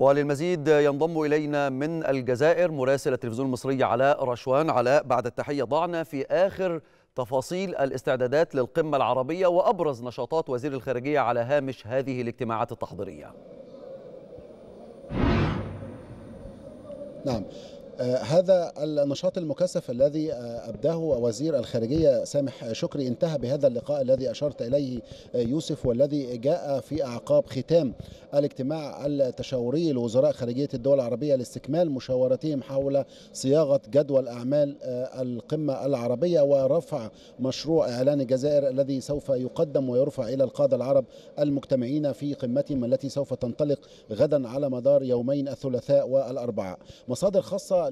وللمزيد ينضم إلينا من الجزائر مراسل التلفزيون المصري علاء رشوان. علاء بعد التحية ضعنا في آخر تفاصيل الاستعدادات للقمة العربية وأبرز نشاطات وزير الخارجية على هامش هذه الاجتماعات التحضيرية. نعم. هذا النشاط المكثف الذي آه أبداه وزير الخارجية سامح شكري انتهى بهذا اللقاء الذي أشرت إليه آه يوسف والذي جاء في أعقاب ختام الاجتماع التشاوري لوزراء خارجية الدول العربية لاستكمال مشاورتهم حول صياغة جدول أعمال القمة العربية ورفع مشروع إعلان الجزائر الذي سوف يقدم ويرفع إلى القادة العرب المجتمعين في قمتهم التي سوف تنطلق غدا على مدار يومين الثلاثاء والأربعاء. مصادر خاصة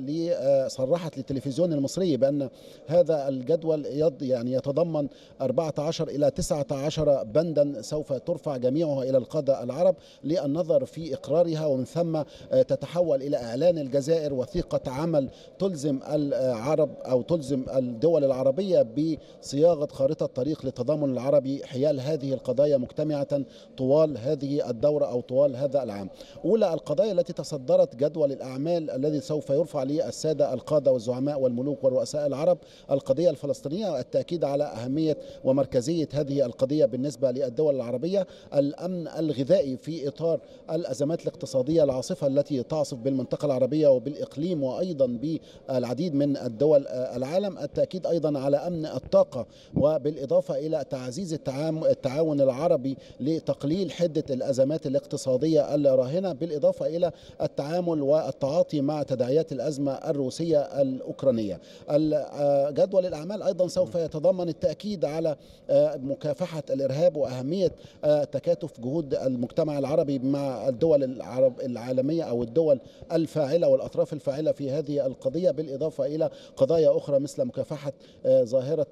صرحت للتلفزيون المصري بأن هذا الجدول يعني يتضمن 14 إلى 19 بندا سوف ترفع جميعها إلى القادة العرب للنظر في إقرارها ومن ثم تتحول إلى إعلان الجزائر وثيقة عمل تلزم العرب أو تلزم الدول العربية بصياغة خارطة طريق للتضامن العربي حيال هذه القضايا مجتمعة طوال هذه الدورة أو طوال هذا العام. أولى القضايا التي تصدرت جدول الأعمال الذي سوف يرفع للسادة القادة والزعماء والملوك ورؤساء العرب القضية الفلسطينية والتأكيد على أهمية ومركزية هذه القضية بالنسبة للدول العربية الأمن الغذائي في إطار الأزمات الاقتصادية العاصفة التي تعصف بالمنطقة العربية وبالإقليم وأيضا بالعديد من الدول العالم. التأكيد أيضا على أمن الطاقة وبالإضافة إلى تعزيز التعاون العربي لتقليل حدة الأزمات الاقتصادية الراهنة بالإضافة إلى التعامل والتعاطي مع تداعيات الأزمة الروسية الأوكرانية. جدول الأعمال أيضا سوف يتضمن التأكيد على مكافحة الإرهاب وأهمية تكاتف جهود المجتمع العربي مع الدول العرب العالمية أو الدول الفاعلة والأطراف الفاعلة في هذه القضية بالإضافة إلى قضايا أخرى مثل مكافحة ظاهرة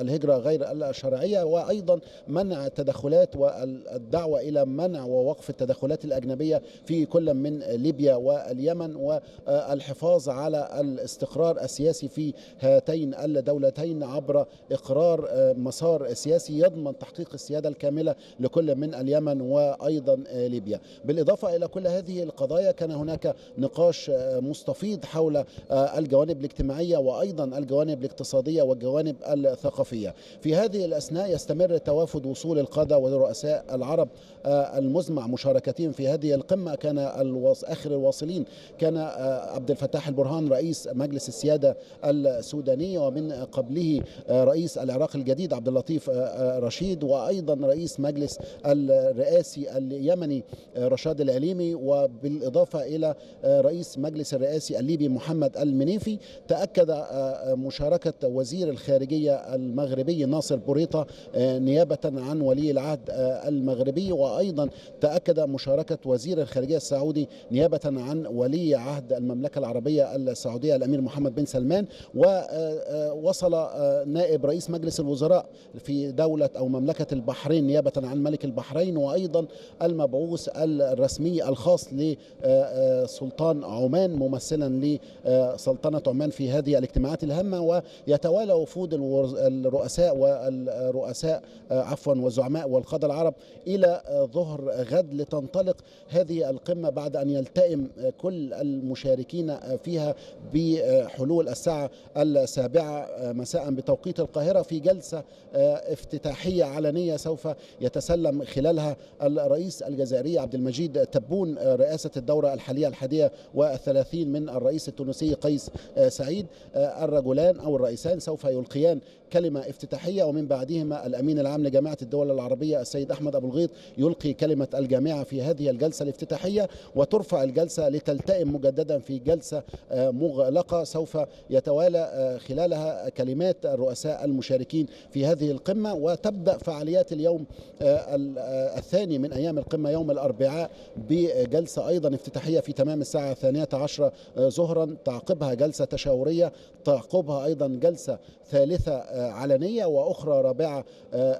الهجرة غير الشرعية وأيضا منع التدخلات والدعوة إلى منع ووقف التدخلات الأجنبية في كل من ليبيا واليمن والحفاظ على الاستقرار السياسي في هاتين الدولتين عبر إقرار مسار سياسي يضمن تحقيق السيادة الكاملة لكل من اليمن وأيضا ليبيا. بالإضافة إلى كل هذه القضايا كان هناك نقاش مستفيض حول الجوانب الاجتماعية وأيضا الجوانب الاقتصادية والجوانب الثقافية. في هذه الأثناء يستمر توافد وصول القادة ورؤساء العرب المزمع مشاركتهم في هذه القمة. كان آخر الواصلين كان عبد الفتاح البرهان رئيس مجلس السيادة السوداني ومن قبله رئيس العراق الجديد عبد اللطيف رشيد وأيضا رئيس مجلس الرئاسي اليمني رشاد العليمي وبالإضافة إلى رئيس مجلس الرئاسي الليبي محمد المنيفي تأكد مشاركة وزير الخارجية المغربي ناصر بوريطة نيابة عن ولي العهد المغربي وأيضا تأكد مشاركة وزير الخارجية السعودي نيابة عن ولي عهد المملكة العربية السعودية الأمير محمد بن سلمان ووصل نائب رئيس مجلس الوزراء في دولة أو مملكة البحرين نيابة عن ملك البحرين وأيضا المبعوث الرسمي الخاص لسلطان عمان ممثلا لسلطنة عمان في هذه الاجتماعات الهامة ويتوالى وفود الرؤساء والرؤساء عفوا والزعماء والقادة العرب إلى ظهر غد لتنطلق هذه القمة بعد أن يلتئم كل المشاركين فيها بحلول الساعة السابعة مساء بتوقيت القاهرة في جلسة افتتاحية علنية سوف يتسلم خلالها الرئيس الجزائري عبد المجيد تبون رئاسة الدورة الحالية الحادية والثلاثين من الرئيس التونسي قيس سعيد الرجلان أو الرئيسان سوف يلقيان كلمة افتتاحية. ومن بعدهما الأمين العام لجامعة الدول العربية السيد أحمد أبو الغيط يلقي كلمة الجامعة في هذه الجلسة الافتتاحية وترفع الجلسة لتلتئم مجددا في جلسة مغلقة سوف يتوالى خلالها كلمات الرؤساء المشاركين في هذه القمة. وتبدأ فعاليات اليوم الثاني من أيام القمة يوم الأربعاء بجلسة أيضا افتتاحية في تمام الساعة الثانية عشرة ظهرا. تعقبها جلسة تشاورية تعقبها أيضا جلسة ثالثة علنية وأخرى رابعة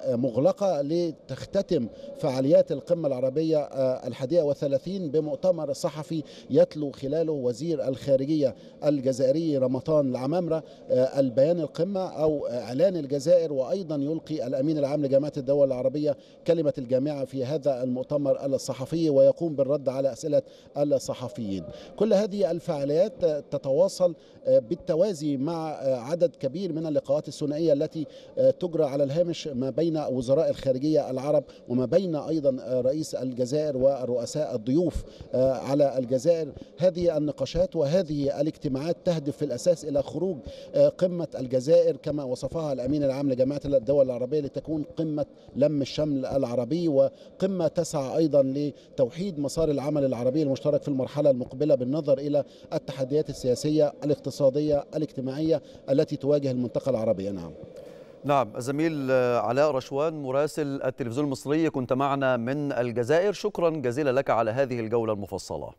مغلقة لتختتم فعاليات القمة العربية الحادية والثلاثين بمؤتمر صحفي يتلو خلاله وزير الخارجية. الخارجية الجزائري رمضان العمامرة البيان القمة أو إعلان الجزائر وأيضا يلقي الأمين العام لجامعة الدول العربية كلمة الجامعة في هذا المؤتمر الصحفي ويقوم بالرد على أسئلة الصحفيين. كل هذه الفعاليات تتواصل بالتوازي مع عدد كبير من اللقاءات الثنائية التي تجرى على الهامش ما بين وزراء الخارجية العرب وما بين أيضا رئيس الجزائر والرؤساء الضيوف على الجزائر. هذه النقاشات وهذه الاجتماعات تهدف في الأساس إلى خروج قمة الجزائر كما وصفها الأمين العام لجامعة الدول العربية لتكون قمة لم الشمل العربي وقمة تسعى أيضا لتوحيد مسار العمل العربي المشترك في المرحلة المقبلة بالنظر إلى التحديات السياسية الاقتصادية الاجتماعية التي تواجه المنطقة العربية. نعم. نعم الزميل علاء رشوان مراسل التلفزيون المصري كنت معنا من الجزائر. شكرا جزيلا لك على هذه الجولة المفصلة.